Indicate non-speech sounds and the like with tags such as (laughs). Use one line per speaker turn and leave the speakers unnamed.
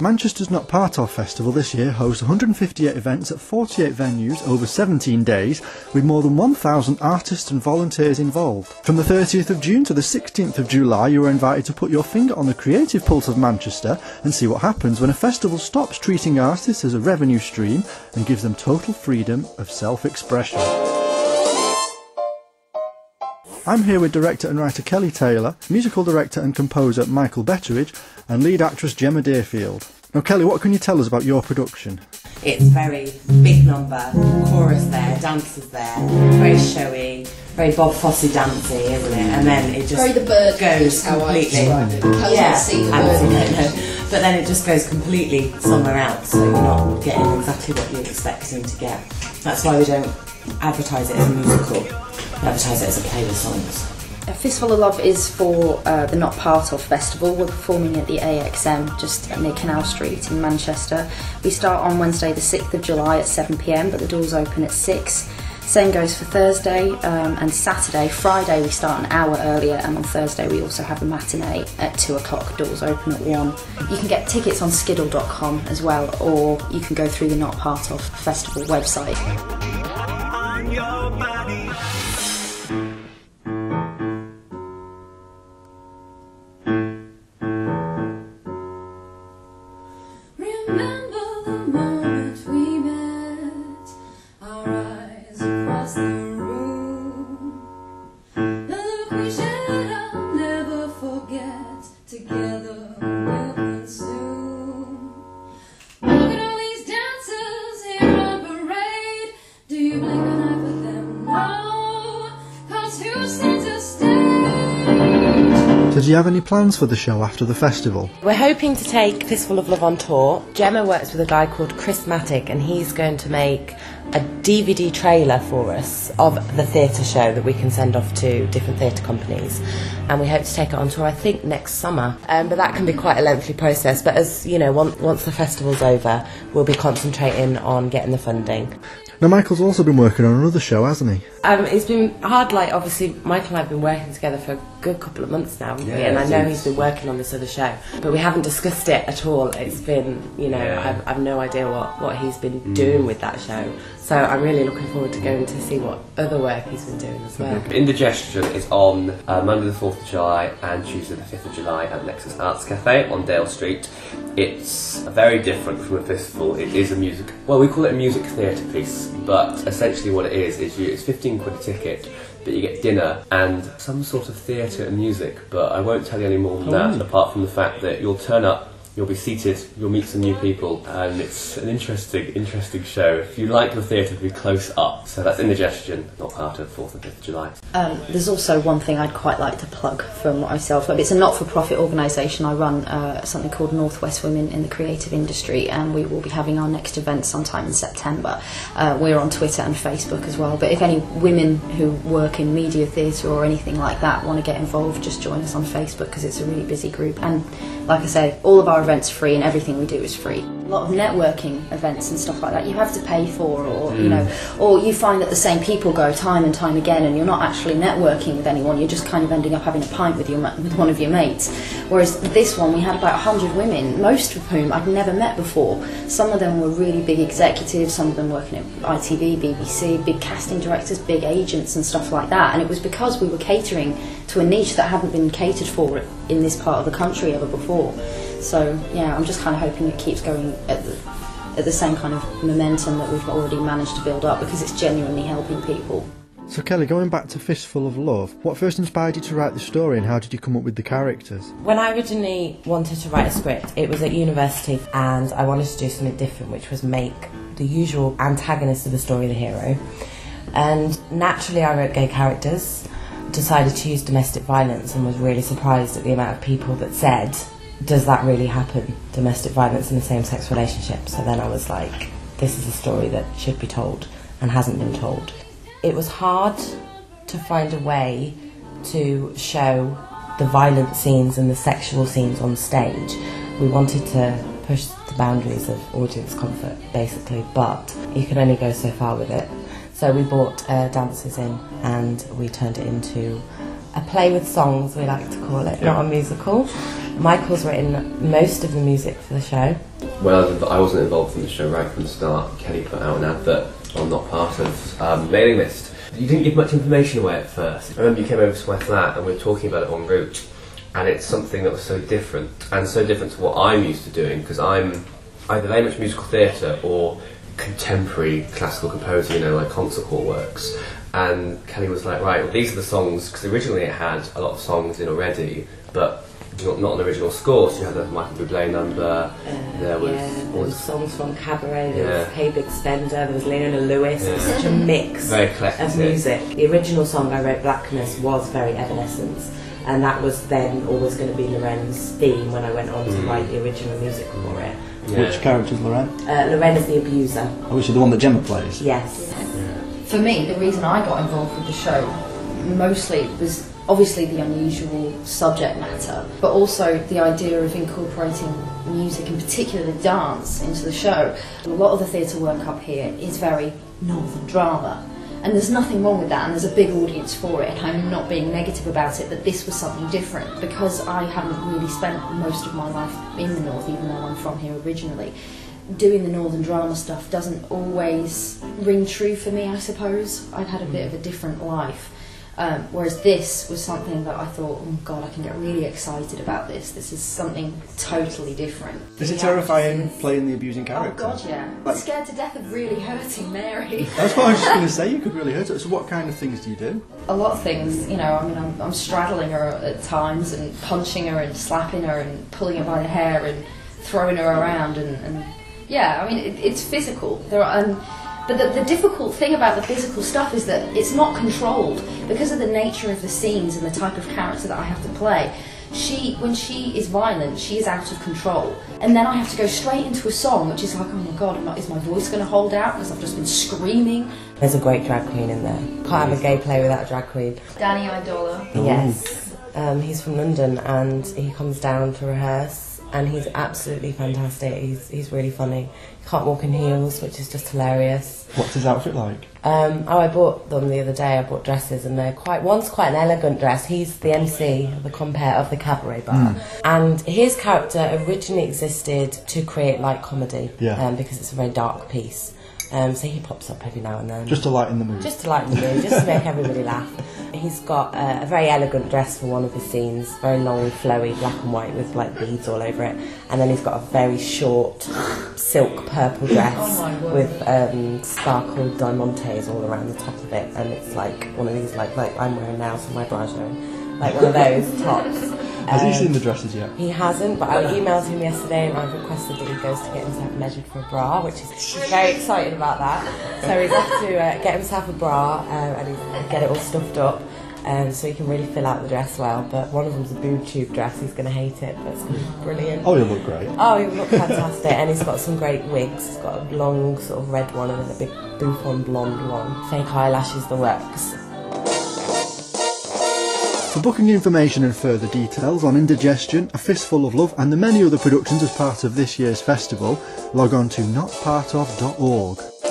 Manchester's Not Part Of Festival this year hosts 158 events at 48 venues over 17 days with more than 1,000 artists and volunteers involved. From the 30th of June to the 16th of July you are invited to put your finger on the creative pulse of Manchester and see what happens when a festival stops treating artists as a revenue stream and gives them total freedom of self-expression. I'm here with director and writer Kelly Taylor, musical director and composer Michael Betteridge, and lead actress Gemma Deerfield. Now, Kelly, what can you tell us about your production?
It's very big number, chorus there, dancers there, very showy, very Bob Fosse dancey, isn't it? And then it just
Very the bird
goes
how I
completely.
describe it. How
yeah,
I see the
absolutely.
bird.
But then it just goes completely somewhere else, so you're not getting exactly what you're expecting to get. That's why we don't advertise it as a musical. We advertise it as a play with songs.
A Fistful of Love is for uh, the Not Part Of Festival. We're performing at the AXM just near Canal Street in Manchester. We start on Wednesday, the 6th of July at 7pm, but the doors open at 6. Same goes for Thursday um, and Saturday. Friday we start an hour earlier, and on Thursday we also have a matinee at 2 o'clock. Doors open at 1. You can get tickets on skiddle.com as well, or you can go through the Not Part Of Festival website.
Eyes Do you
have any plans for the show after the festival?
We're hoping to take Fistful of Love on tour. Gemma works with a guy called Chris Matic, and he's going to make a DVD trailer for us of the theatre show that we can send off to different theatre companies. And we hope to take it on tour, I think, next summer. Um, but that can be quite a lengthy process. But as you know, once, once the festival's over, we'll be concentrating on getting the funding.
Now, Michael's also been working on another show, hasn't he?
Um, it's been hard, like, obviously, Michael and I have been working together for a good couple of months now, haven't we? And I know he's been working on this other show, but we haven't discussed it at all. It's been, you know,
Yeah.
I've, I've no idea what, what he's been doing with that show. So I'm really looking forward to going to see what other work he's been doing as well.
Indigestion is on uh, Monday the 4th of July and Tuesday the 5th of July at Nexus Arts Cafe on Dale Street. It's very different from a festival. It is a music, well, we call it a music theatre piece, but essentially what it is is you, it's 15 quid a ticket, but you get dinner and some sort of theatre and music. But I won't tell you any more than that, apart from the fact that you'll turn up. You'll be seated, you'll meet some new people, and it's an interesting, interesting show. If you like the theatre, be close up. So that's Indigestion, not part of 4th and 5th of July.
Um, there's also one thing I'd quite like to plug for myself. It's a not-for-profit organisation. I run uh, something called Northwest Women in the Creative Industry, and we will be having our next event sometime in September. Uh, we're on Twitter and Facebook as well. But if any women who work in media theatre or anything like that want to get involved, just join us on Facebook because it's a really busy group. And like I say, all of our events free, and everything we do is free. A lot of networking events and stuff like that you have to pay for, or you mm. know, or you find that the same people go time and time again, and you're not actually networking with anyone. You're just kind of ending up having a pint with your with one of your mates. Whereas this one, we had about hundred women, most of whom I'd never met before. Some of them were really big executives, some of them working at ITV, BBC, big casting directors, big agents, and stuff like that. And it was because we were catering to a niche that hadn't been catered for in this part of the country ever before. So yeah, I'm just kind of hoping it keeps going at the at the same kind of momentum that we've already managed to build up because it's genuinely helping people.
So, Kelly, going back to Fistful of Love, what first inspired you to write the story and how did you come up with the characters?
When I originally wanted to write a script, it was at university and I wanted to do something different, which was make the usual antagonist of the story the hero. And naturally, I wrote gay characters, decided to use domestic violence, and was really surprised at the amount of people that said, Does that really happen? Domestic violence in a same sex relationship. So then I was like, This is a story that should be told and hasn't been told. It was hard to find a way to show the violent scenes and the sexual scenes on stage. We wanted to push the boundaries of audience comfort, basically, but you can only go so far with it. So we brought uh, dancers in and we turned it into a play with songs, we like to call it, not a musical. Michael's written most of the music for the show.
When I, was I wasn't involved in the show right from the start. Kelly put out an advert on not part of um, mailing list. You didn't give much information away at first. I remember you came over to my flat and we were talking about it en route, and it's something that was so different and so different to what I'm used to doing because I'm either very much musical theatre or contemporary classical composer, you know, like concert hall works. And Kelly was like, right, well, these are the songs because originally it had a lot of songs in already, but not, not an original score. So you had the Michael Bublé number. there was
Uh, yeah, there
all
was songs from Cabaret, there
Yeah.
was Hey Big Spender, there was Leona Lewis. It was
Yeah.
such a mix
very
of music. The original song I wrote, Blackness, was very Evanescence, and that was then always going to be Loren's theme when I went on to
Mm.
write the original music for it.
Yeah.
Which character's Lorraine?
Uh, Loren is the abuser.
Oh, which is the one that Gemma plays?
Yes.
For me, the reason I got involved with the show mostly was obviously the unusual subject matter, but also the idea of incorporating music, in particular the dance, into the show. A lot of the theatre work up here is very northern drama. And there's nothing wrong with that, and there's a big audience for it, and I'm not being negative about it, but this was something different because I haven't really spent most of my life in the north, even though I'm from here originally doing the northern drama stuff doesn't always ring true for me, I suppose. I've had a bit of a different life. Um, whereas this was something that I thought, oh god, I can get really excited about this. This is something totally different.
Is it
Yeah.
terrifying playing the abusing character?
Oh
character?
god, yeah.
Like-
I'm scared to death of really hurting Mary. (laughs)
That's what I was just going to say. You could really hurt her. So, what kind of things do you do?
a lot of things, you know, I mean, I'm, I'm straddling her at times and punching her and slapping her and pulling her by the hair and throwing her around and, and yeah, I mean, it, it's physical. There are, um, but the, the difficult thing about the physical stuff is that it's not controlled because of the nature of the scenes and the type of character that I have to play. She, when she is violent, she is out of control, and then I have to go straight into a song, which is like, oh my god, am is my voice going to hold out because I've just been screaming?
There's a great drag queen in there. Can't have a gay play without a drag queen.
Danny Idola.
Yes. Um, he's from London and he comes down to rehearse and he's absolutely fantastic. He's, he's really funny. Can't walk in heels, which is just hilarious.
What's his outfit like?
Um, oh, I bought them the other day. I bought dresses, and they're quite. One's quite an elegant dress. He's the MC, the compere of the cabaret bar, and his character originally existed to create light comedy.
Yeah.
Um, because it's a very dark piece. Um, so he pops up every now and then.
Just to lighten the mood.
Just to lighten the mood, just to make everybody laugh. He's got uh, a very elegant dress for one of his scenes, very long, flowy, black and white with like beads all over it, and then he's got a very short silk purple dress
Oh
with um, sparkled diamantes all around the top of it, and it's like one of these like like I'm wearing now, so my bra like one of those tops.
Has he
Um,
seen the dresses yet?
he hasn't, but I emailed him yesterday and I've requested that he goes to get himself measured for a bra, which is he's very excited about that. So he's off to uh, get himself a bra uh, and he's, get it all stuffed up. Um, so he can really fill out the dress well, but one of them's a boob tube dress. He's going to hate it, but it's going to be brilliant.
Oh, he'll look great.
Oh, he'll look fantastic, and he's got some great wigs. He's got a long sort of red one and then a big bouffant blonde one. Fake eyelashes, the works.
For booking information and further details on Indigestion, A Fistful of Love, and the many other productions as part of this year's festival, log on to notpartof.org.